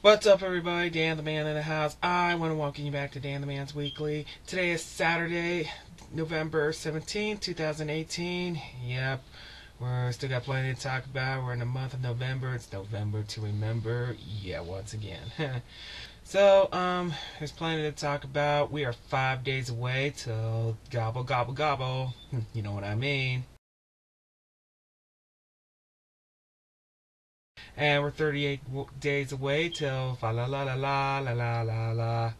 What's up, everybody? Dan the Man in the house. I want to welcome you back to Dan the Man's Weekly. Today is Saturday, November 17, 2018. Yep, we're still got plenty to talk about. We're in the month of November. It's November to remember. Yeah, once again. so, um, there's plenty to talk about. We are five days away till gobble, gobble, gobble. You know what I mean. And we're 38 w- days away till fa la la la la la la la la.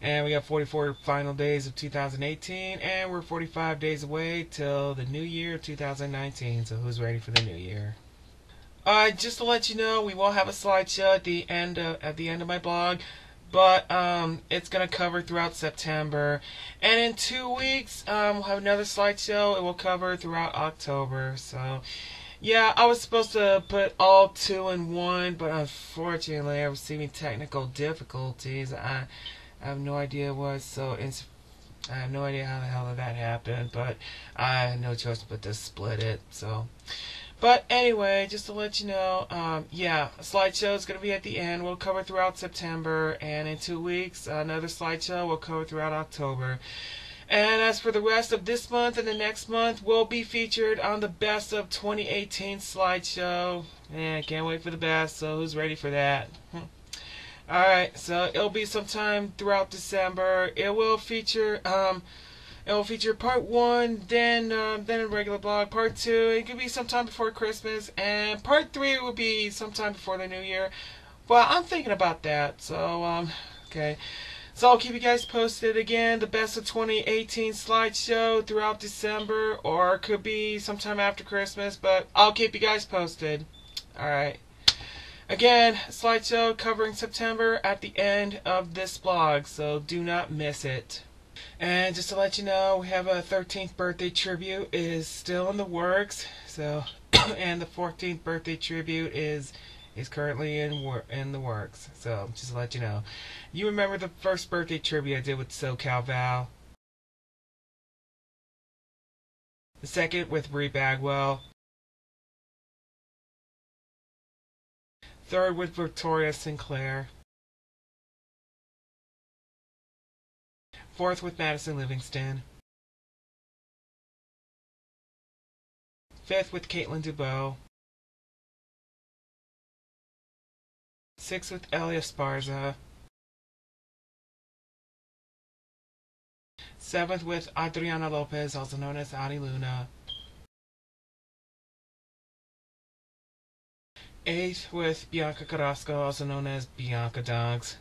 And we got 44 final days of 2018, and we're 45 days away till the new year of 2019. So who's ready for the new year? Uh, just to let you know, we will have a slideshow at the end of, at the end of my blog but um, it's going to cover throughout September. And in two weeks, um, we'll have another slideshow. It will cover throughout October. So, yeah, I was supposed to put all two in one, but unfortunately, I was receiving technical difficulties. I, I have no idea what, so it's. I have no idea how the hell that happened, but I had no choice but to split it. So, but anyway, just to let you know, um, yeah, a slideshow is going to be at the end. We'll cover throughout September, and in two weeks, another slideshow will cover throughout October. And as for the rest of this month and the next month, we'll be featured on the Best of 2018 slideshow. Man, can't wait for the best, so who's ready for that? Alright, so it'll be sometime throughout December. It will feature, um, it will feature part one, then um, then a regular blog. Part two, it could be sometime before Christmas, and part three will be sometime before the New Year. Well, I'm thinking about that. So um, okay. So I'll keep you guys posted again. The best of 2018 slideshow throughout December, or it could be sometime after Christmas, but I'll keep you guys posted. All right. Again, slideshow covering September at the end of this blog, so do not miss it. And just to let you know, we have a 13th birthday tribute is still in the works. So, and the 14th birthday tribute is is currently in wor- in the works. So, just to let you know, you remember the first birthday tribute I did with SoCal Val. The second with Brie Bagwell. Third with Victoria Sinclair. Fourth with Madison Livingston. Fifth with Caitlin Dubow. Sixth with Elia Sparza. Seventh with Adriana Lopez, also known as Ani Luna. Eighth with Bianca Carrasco, also known as Bianca Dogs.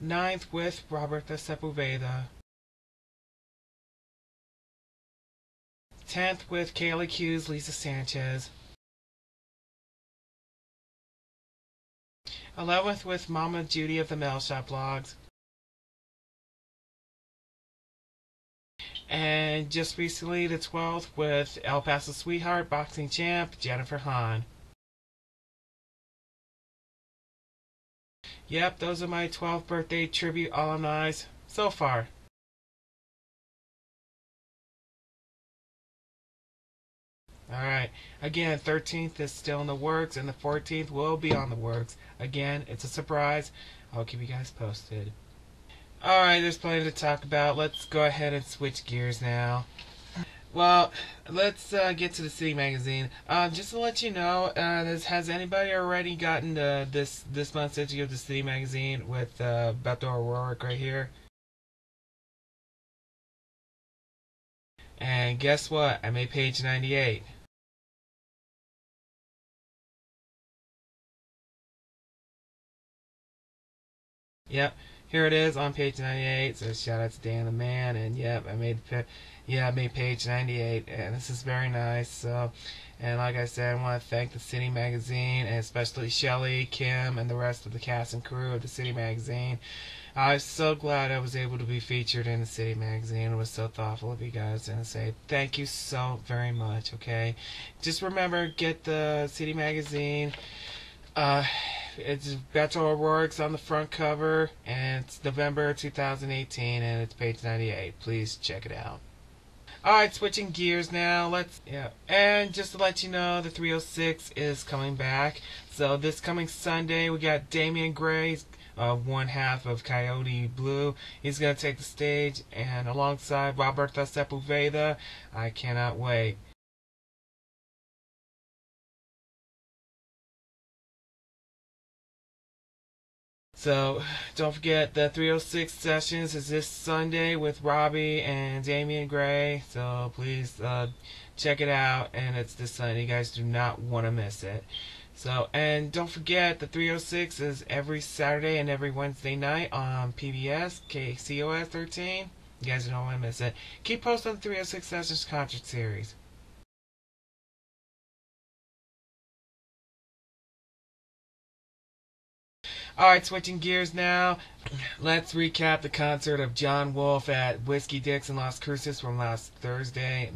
Ninth with Roberta Sepulveda. Tenth with Kaylee Hughes, Lisa Sanchez. Eleventh with Mama Judy of the Mail Shop Blogs. And just recently, the 12th with El Paso Sweetheart Boxing Champ, Jennifer Hahn. Yep, those are my 12th birthday tribute alumni so far. Alright, again, 13th is still in the works, and the 14th will be on the works. Again, it's a surprise. I'll keep you guys posted. Alright, there's plenty to talk about. Let's go ahead and switch gears now. Well, let's uh, get to the City Magazine. Uh, just to let you know, uh, has anybody already gotten the, this this month's issue of the City Magazine with uh, Beto O'Rourke right here? And guess what? I made page 98. Yep, here it is on page 98. So shout out to Dan the Man, and yep, I made yeah, I made page 98, and this is very nice. So, and like I said, I want to thank the City Magazine, and especially Shelly, Kim, and the rest of the cast and crew of the City Magazine. I'm so glad I was able to be featured in the City Magazine. It was so thoughtful of you guys, and I say thank you so very much. Okay, just remember get the City Magazine. Uh, it's Beto O'Rourke's on the front cover, and it's November 2018, and it's page 98. Please check it out. Alright, switching gears now. Let's yeah. And just to let you know, the 306 is coming back. So this coming Sunday, we got Damian Gray, uh, one half of Coyote Blue. He's gonna take the stage, and alongside Roberta Sepulveda, I cannot wait. So don't forget the 306 sessions is this Sunday with Robbie and Damian Gray. So please uh, check it out, and it's this Sunday. You guys do not want to miss it. So and don't forget the 306 is every Saturday and every Wednesday night on PBS KCOS 13. You guys don't want to miss it. Keep posting the 306 Sessions concert series. Alright, switching gears now. Let's recap the concert of Jon Wolfe at Whiskey Dicks in Las Cruces from last Thursday.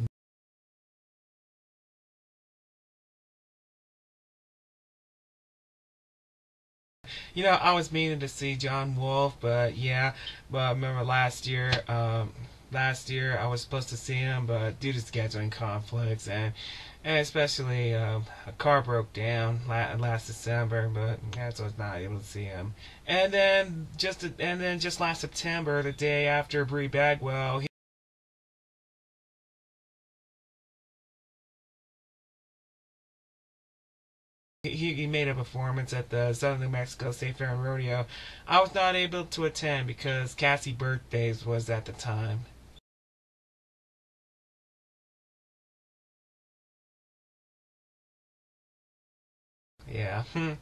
You know, I was meaning to see Jon Wolfe, but yeah, but I remember last year, um, last year I was supposed to see him, but due to scheduling conflicts and and especially uh, a car broke down last December, but that's so I was not able to see him. And then just and then just last September, the day after Brie Bagwell. He He, he made a performance at the Southern New Mexico State Fair and Rodeo. I was not able to attend because Cassie's birthdays was at the time. Yeah.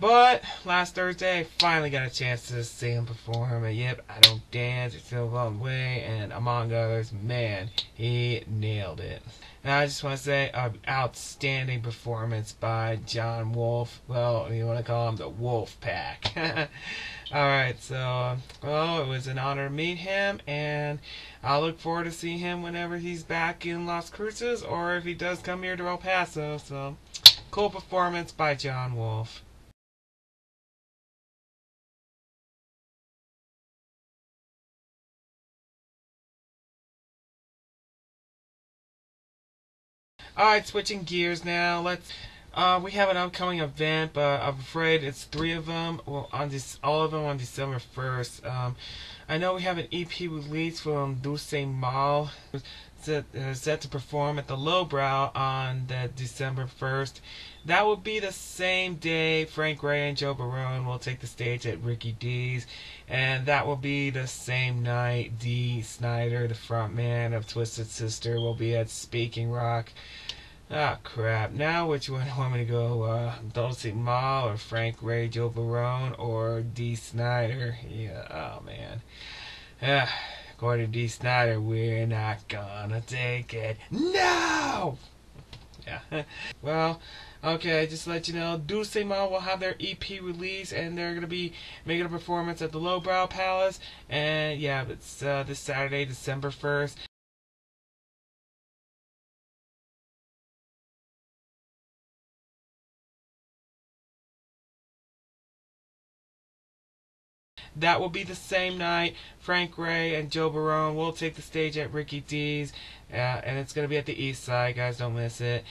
but last Thursday, I finally got a chance to see him perform. And yep, I don't dance, it's still a long way, and among others, man, he nailed it. And I just want to say, an outstanding performance by Jon Wolfe. Well, you want to call him the Wolf Pack. Alright, so, well, it was an honor to meet him, and I look forward to seeing him whenever he's back in Las Cruces, or if he does come here to El Paso, so... Cool performance by Jon Wolfe. Alright, switching gears now. Let's. Uh, we have an upcoming event, but I'm afraid it's three of them. Well, on this, all of them on December 1st. Um, I know we have an EP release from Dulce Mal set, uh, set to perform at the Lowbrow on the December 1st. That will be the same day Frank Ray and Joe Barone will take the stage at Ricky D's, and that will be the same night Dee Snider, the frontman of Twisted Sister, will be at Speaking Rock. Ah, crap. Now, which one want me to go? Uh, Dulce Mal or Frank Ray, Joe Barone, or Dee Snider? Yeah, oh man. Yeah. According to Dee Snider, we're not gonna take it. No! Yeah. well, okay, just to let you know, Dulce Mal will have their EP release and they're gonna be making a performance at the Lowbrow Palace. And yeah, it's uh, this Saturday, December 1st. That will be the same night. Frank Ray and Joe Barone will take the stage at Ricky D's, uh, and it's going to be at the East Side. Guys, don't miss it.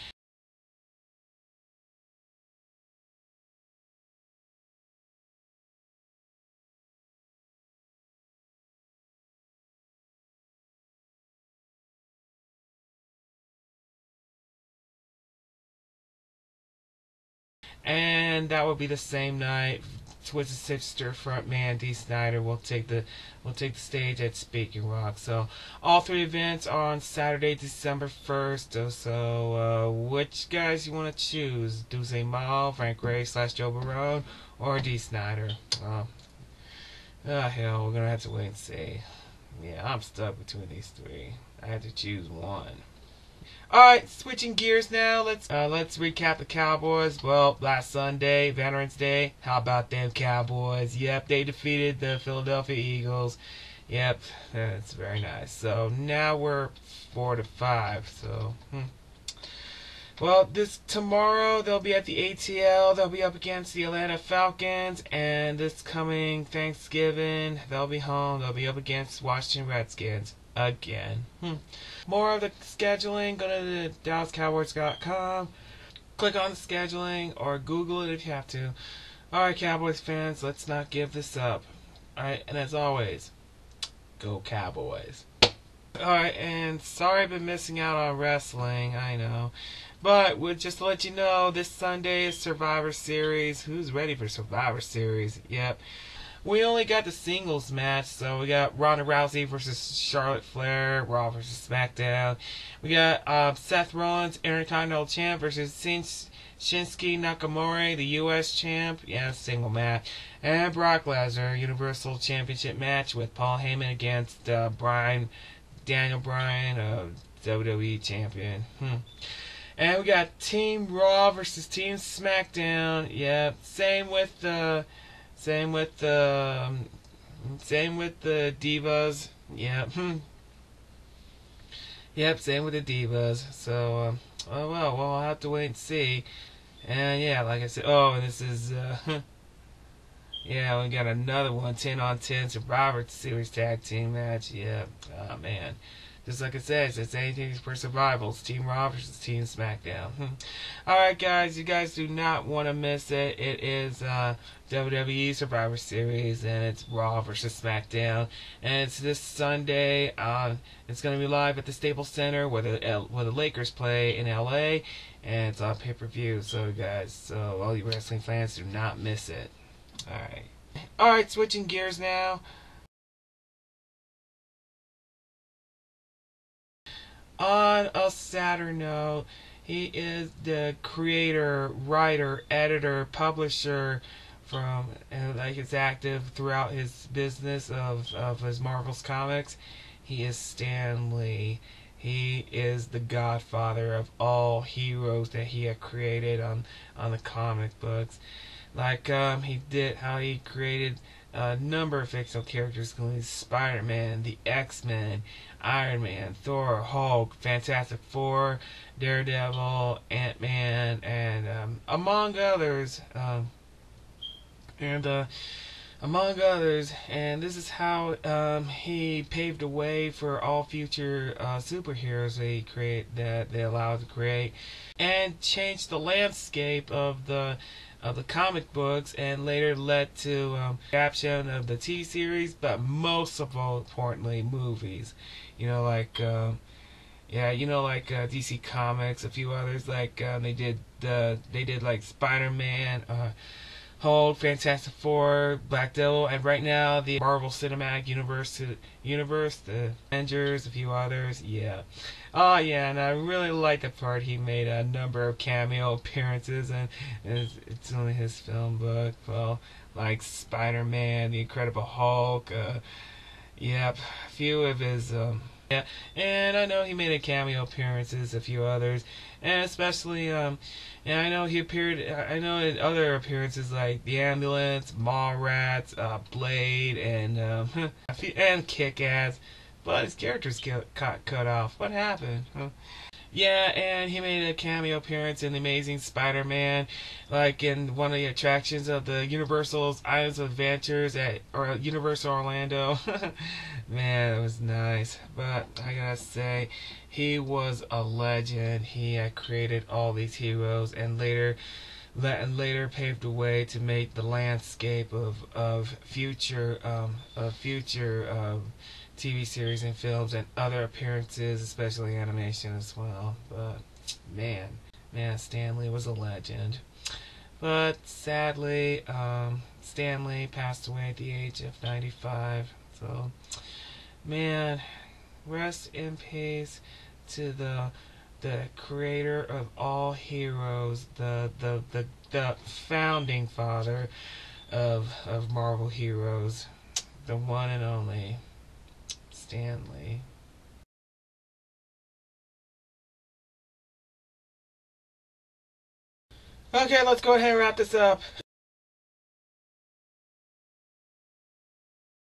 and that will be the same night Twisted Sister frontman Dee Snider will take the will take the stage at Speaking Rock. So all three events are on Saturday, December first. So uh, which guys you want to choose? Dulce Mal, Frank Ray slash Joe Barone, or Dee Snider? Uh, ah hell, we're gonna have to wait and see. Yeah, I'm stuck between these three. I had to choose one. Alright, switching gears now. Let's uh, let's recap the Cowboys. Well, last Sunday, Veterans Day. How about them Cowboys? Yep, they defeated the Philadelphia Eagles. Yep, that's very nice. So now we're four to five. So, hmm. well, this tomorrow they'll be at the ATL. They'll be up against the Atlanta Falcons, and this coming Thanksgiving they'll be home. They'll be up against Washington Redskins. Again. Hmm. More of the scheduling, go to the DallasCowboys.com, click on the scheduling, or Google it if you have to. Alright, Cowboys fans, let's not give this up. Alright, and as always, go Cowboys. Alright, and sorry I've been missing out on wrestling, I know. But we'll just let you know, this Sunday is Survivor Series. Who's ready for Survivor Series? Yep. We only got the singles match, so we got Ronda Rousey versus Charlotte Flair, Raw versus SmackDown. We got uh, Seth Rollins, Intercontinental Champ versus Shinsuke Nakamura, the U.S. Champ, yeah, single match, and Brock Lesnar, Universal Championship match with Paul Heyman against uh, Brian Daniel Bryan, uh, WWE Champion. Hmm. And we got Team Raw versus Team SmackDown. Yeah, same with the, same with the, um, same with the Divas. Yeah. Yep, same with the Divas. So, um, oh well, well, I'll have to wait and see. And yeah, like I said, oh, and this is, uh, yeah, we got another one, 10 on 10 Survivor Series Tag Team match. Yeah, oh man. Just like it says, it's anything for survivals. Team Raw versus Team SmackDown. Alright, guys, you guys do not want to miss it. It is uh, WWE Survivor Series, and it's Raw versus SmackDown. And it's this Sunday. Uh, it's going to be live at the Staples Center where the, where the Lakers play in LA. And it's on pay per view. So, guys, so all you wrestling fans, do not miss it. Alright. Alright, switching gears now. On a sadder note, he is the creator, writer, editor, publisher from and like is active throughout his business of, of his Marvel's comics. He is Stan Lee. He is the godfather of all heroes that he had created on on the comic books. Like um, he did how he created a number of fictional characters, including Spider-Man, the X-Men, Iron Man, Thor, Hulk, Fantastic Four, Daredevil, Ant Man, and um, among others. Um, and uh, among others, and this is how um, he paved the way for all future uh, superheroes they create that they allowed to create, and changed the landscape of the of the comic books, and later led to um, adaptation of the T series, but most of all importantly, movies. You know, like. Uh, yeah, you know, like uh, DC Comics, a few others, like uh, they did the they did like Spider Man, uh, Hulk, Fantastic Four, Black Devil, and right now the Marvel Cinematic Universe, universe, the Avengers, a few others. Yeah. Oh yeah, and I really like the part he made a number of cameo appearances, and, it's, it's, only his film book. Well, like Spider-Man, The Incredible Hulk. Uh, yep, a few of his. Um, yeah, and I know he made a cameo appearances, a few others, and especially um, and I know he appeared. I know in other appearances like the ambulance, Mallrats, uh, Blade, and um, and Kick-Ass, but his characters got cut cut off. What happened? Huh? Yeah, and he made a cameo appearance in the Amazing Spider-Man, like in one of the attractions of the Universal's Islands of Adventures at or Universal Orlando. Man, it was nice. But I gotta say, he was a legend. He had created all these heroes, and later, later paved the way to make the landscape of of future um, of future. Um, TV series and films and other appearances, especially animation as well. But man, man, Stan Lee was a legend. But sadly, um, Stan Lee passed away at the age of 95. So, man, rest in peace to the the creator of all heroes, the the the, the founding father of of Marvel heroes, the one and only Stan Lee. Okay, let's go ahead and wrap this up.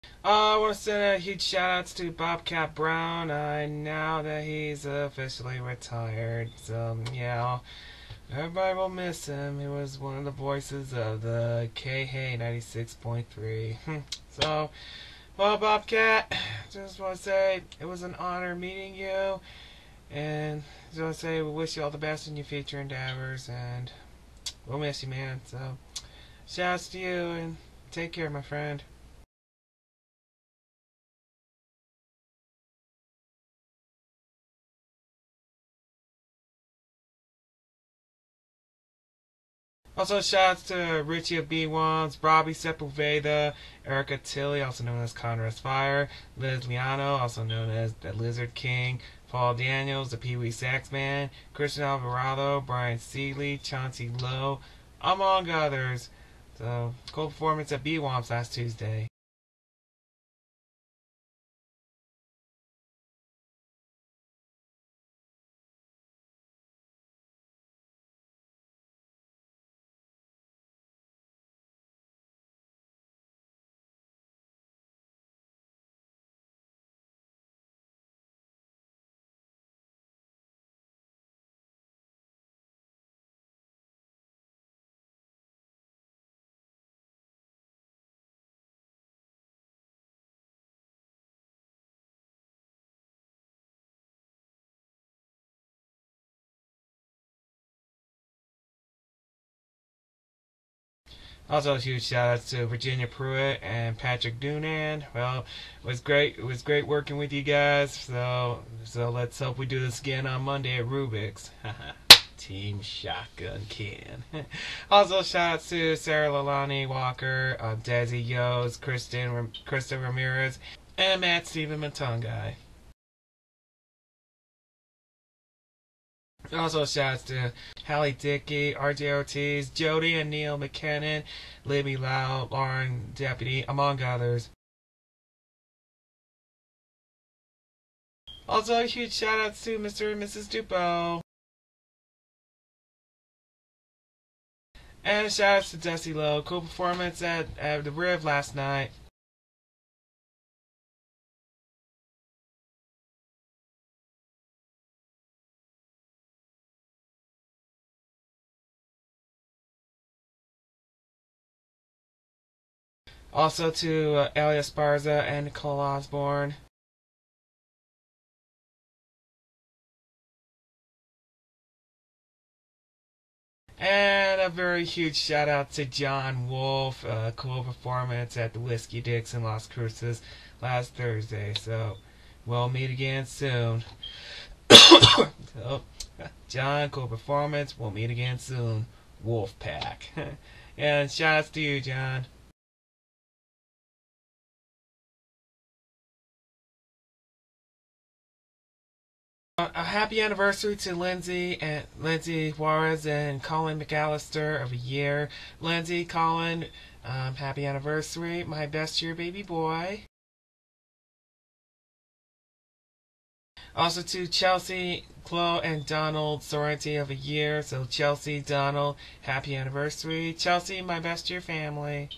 Uh, I want to send a huge shout out to Bobcat Brown. Uh, now that he's officially retired, so yeah, everybody will miss him. He was one of the voices of the KH 96.3. so, Well, Bobcat, just want to say it was an honor meeting you. And just want to say we wish you all the best in your future endeavors. And we'll miss you, man. So, shouts to you and take care, my friend. Also, shouts to Richie of B1s, Robbie Sepulveda, Erica Tilly, also known as Conrad's Fire, Liz Liano, also known as the Lizard King, Paul Daniels, the Pee Wee Sax Man, Christian Alvarado, Brian Seeley, Chauncey Lowe, among others. So, cool performance at B-Womps last Tuesday. Also, a huge shout out to Virginia Pruitt and Patrick Doonan. Well, it was great. It was great working with you guys. So, so let's hope we do this again on Monday at Rubik's. Team Shotgun Can. also, shout out to Sarah Lalani Walker, uh, Desi Yos, Kristen, Kristen Ramirez, and Matt Stephen Matungai. Also, shouts to Hallie Dickey, RJ Ortiz, Jody and Neil McKinnon, Libby Lau, Lauren Deputy, among others. Also, a huge shout out to Mr. and Mrs. Dupo. And shout out to Dusty Lowe. Cool performance at, at the Riv last night. Also to uh, Sparza and Nicole Osborne. And a very huge shout out to Jon Wolfe, uh, cool performance at the Whiskey Dicks in Las Cruces last Thursday. So we'll meet again soon. so, Jon, cool performance. We'll meet again soon. Wolf Pack. and shout out to you, Jon. A happy anniversary to Lindsay and Lindsay Juarez and Colin McAllister of a year. Lindsay, Colin, um, happy anniversary. My best year, baby boy. Also to Chelsea, Chloe, and Donald Sorrenti of a year. So Chelsea, Donald, happy anniversary. Chelsea, my best year family.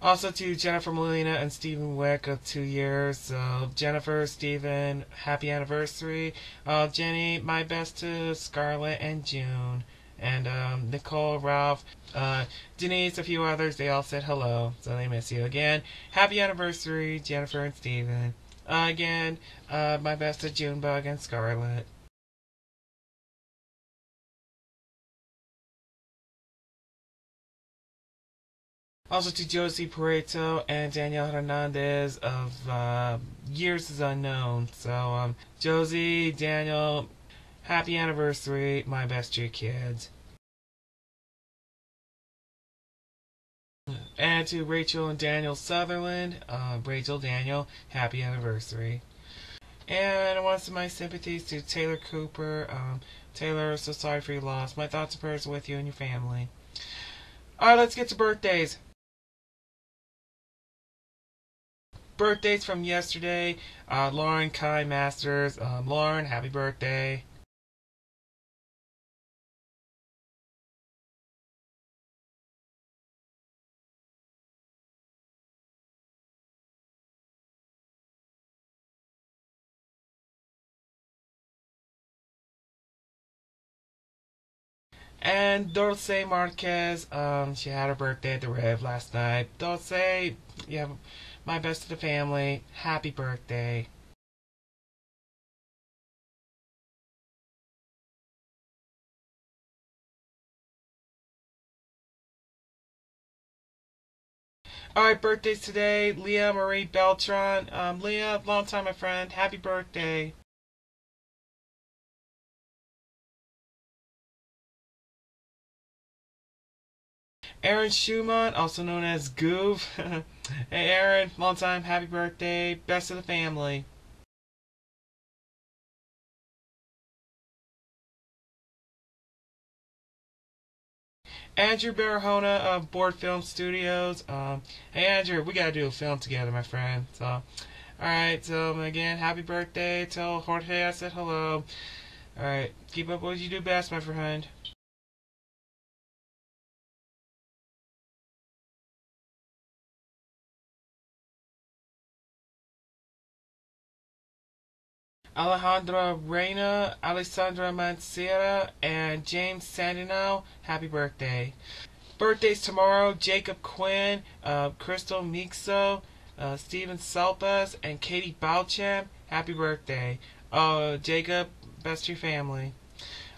Also to Jennifer Molina and Stephen Wick of two years. Uh, Jennifer, Stephen, happy anniversary. Uh, Jenny, my best to Scarlett and June. And um, Nicole, Ralph, uh, Denise, a few others, they all said hello, so they miss you again. Happy anniversary, Jennifer and Stephen. Uh, again, uh, my best to Junebug and Scarlett. Also to Josie Pareto and Danielle Hernandez of uh, Years is Unknown. So, um, Josie, Daniel, happy anniversary, my best year kids. And to Rachel and Daniel Sutherland, uh, Rachel, Daniel, happy anniversary. And I want to send my sympathies to Taylor Cooper. Um, Taylor, so sorry for your loss. My thoughts and prayers are with you and your family. Alright, let's get to birthdays. Birthdays from yesterday. Uh, Lauren Kai Masters. Um, Lauren, happy birthday. And Dulce Marquez, um, she had her birthday at the Rev last night. Dulce, yeah, my best to the family. Happy birthday. Alright, birthdays today. Leah Marie Beltran. Um, Leah, long time my friend. Happy birthday. Aaron Schumann, also known as Goov. hey Aaron, long time, happy birthday, best of the family. Andrew Barahona of Board Film Studios. Um, hey Andrew, we gotta do a film together, my friend. So, alright, so again, happy birthday. Tell Jorge I said hello. Alright, keep up what you do best, my friend. Alejandra Reyna, Alessandra Mancera, and James Sandino. Happy birthday. Birthdays tomorrow Jacob Quinn, uh, Crystal Mixo, uh, Steven Salpas, and Katie Balcham. Happy birthday. Uh, Jacob, best to your family.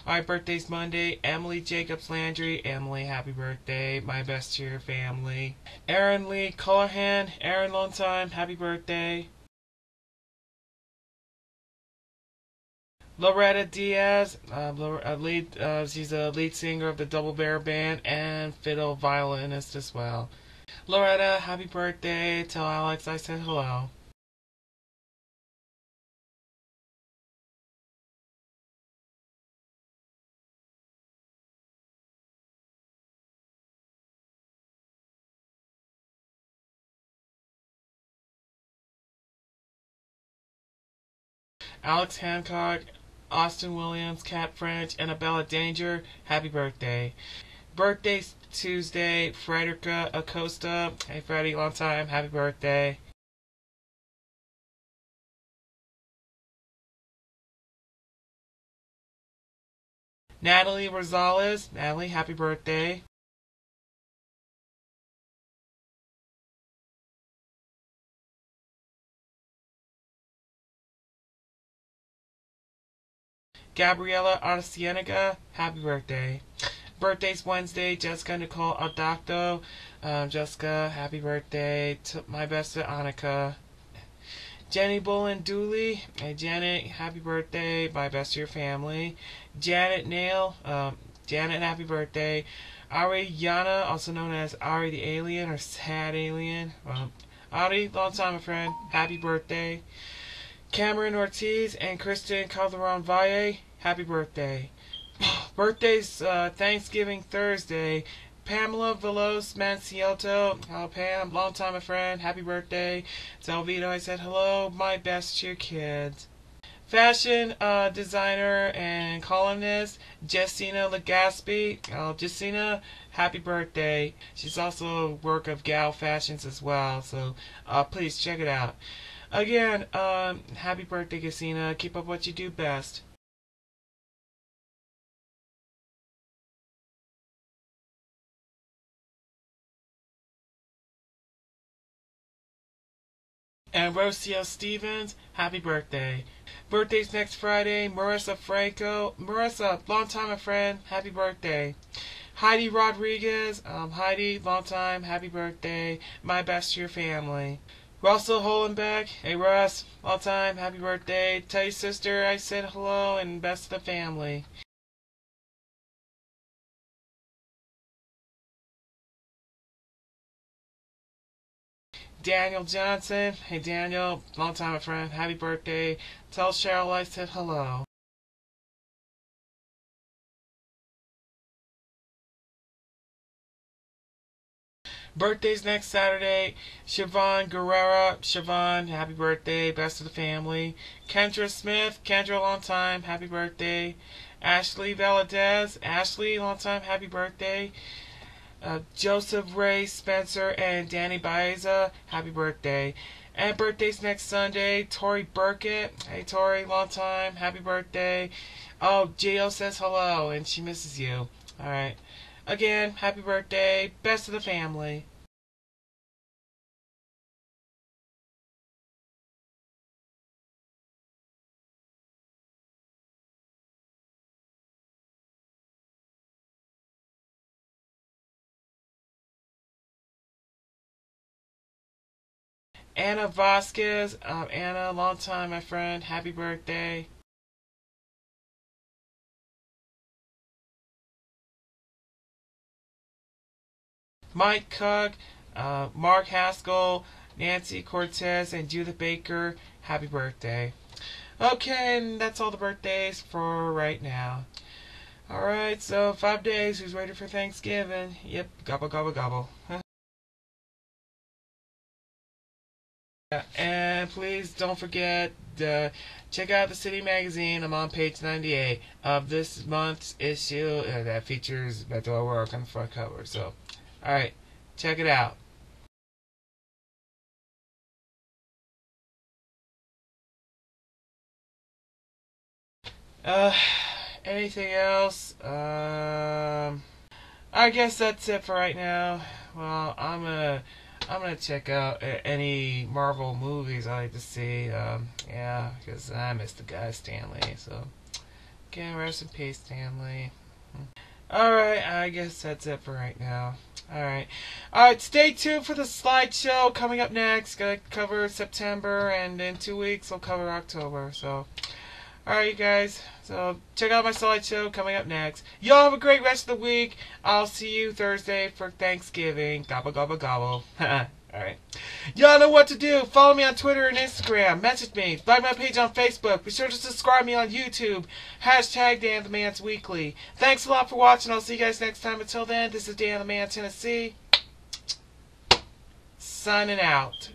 Alright, birthday's Monday. Emily Jacobs Landry. Emily, happy birthday. My best to your family. Aaron Lee Callahan. Aaron, long time. Happy birthday. Loretta Diaz, uh, lead, uh, she's a lead singer of the Double Bear Band and fiddle violinist as well. Loretta, happy birthday. Tell Alex I said hello. Alex Hancock, Austin Williams, Cat French, Annabella Danger, happy birthday. Birthday Tuesday, Frederica Acosta. Hey Freddie, long time, happy birthday. Natalie Rosales, Natalie, happy birthday. Gabriella Arcienega, happy birthday. Birthday's Wednesday, Jessica Nicole Adacto. Um, Jessica, happy birthday. To my best Annika. Jenny Bullen Dooley. Hey, Janet, happy birthday. My best to your family. Janet Nail. Um, Janet, happy birthday. Ari Yana, also known as Ari the Alien or Sad Alien. Um, Ari, long time, friend. Happy birthday. Cameron Ortiz and Christian Calderon Valle, happy birthday. Birthdays, uh, Thanksgiving Thursday. Pamela Velos Manciotto. Hello, Pam. Long time a friend. Happy birthday. Zelvito, I said hello. My best to your kids. Fashion uh, designer and columnist Jessina Legaspi. Oh, Jessina, happy birthday. She's also a work of Gal Fashions as well, so uh, please check it out. Again, um, happy birthday, Casina. Keep up what you do best. And Rocio Stevens, happy birthday. Birthday's next Friday, Marissa Franco. Marissa, long time a friend, happy birthday. Heidi Rodriguez, um, Heidi, long time, happy birthday. My best to your family. Russell Hollenbeck, hey Russ, all time, happy birthday. Tell your sister I said hello and best of the family. Daniel Johnson, hey Daniel, long time friend, happy birthday. Tell Cheryl I said hello. Birthday's next Saturday. Siobhan Guerrera. Siobhan, happy birthday. Best of the family. Kendra Smith. Kendra, long time. Happy birthday. Ashley Valadez. Ashley, long time. Happy birthday. Uh, Joseph Ray Spencer and Danny Baeza. Happy birthday. And birthday's next Sunday. Tori Burkett. Hey, Tori, long time. Happy birthday. Oh, Gio says hello and she misses you. Alright. Again, happy birthday. Best of the family. Anna Vasquez. Um, Anna, long time, my friend. Happy birthday. Mike Cook, uh, Mark Haskell, Nancy Cortez, and Judith Baker. Happy birthday. Okay, and that's all the birthdays for right now. Alright, so five days. Who's ready for Thanksgiving? Yep, gobble, gobble, gobble. And please don't forget to check out the City Magazine. I'm on page 98 of this month's issue uh, that features Beto O'Rourke on the front cover. So, alright, check it out. Uh, anything else? Um, I guess that's it for right now. Well, I'm gonna I'm gonna check out any Marvel movies I like to see. Um, yeah, because I miss the guy Stan Lee. So, again, rest in peace, Stan Lee. Alright, I guess that's it for right now. Alright. Alright, stay tuned for the slideshow coming up next. Gonna cover September, and in two weeks, we'll cover October. So, alright, you guys. So, check out my slideshow coming up next. Y'all have a great rest of the week. I'll see you Thursday for Thanksgiving. Gobble, gobble, gobble. Alright. Y'all know what to do. Follow me on Twitter and Instagram. Message me. Like my page on Facebook. Be sure to subscribe me on YouTube. Hashtag Dan the Man's Weekly. Thanks a lot for watching. I'll see you guys next time. Until then, this is Dan the Man, Tennessee. Signing out.